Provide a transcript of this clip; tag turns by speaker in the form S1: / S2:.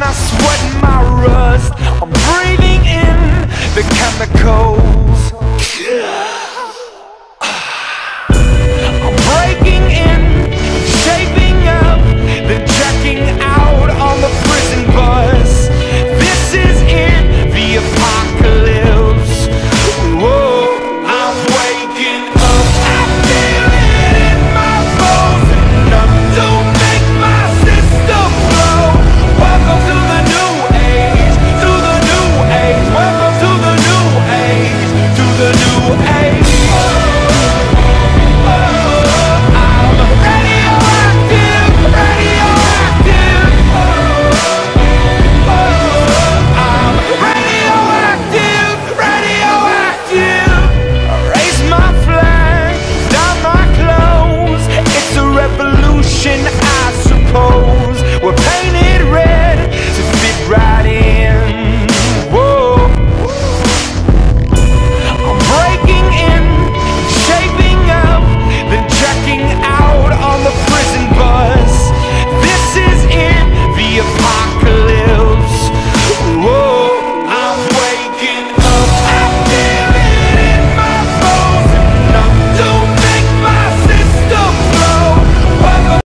S1: I sweat my rust.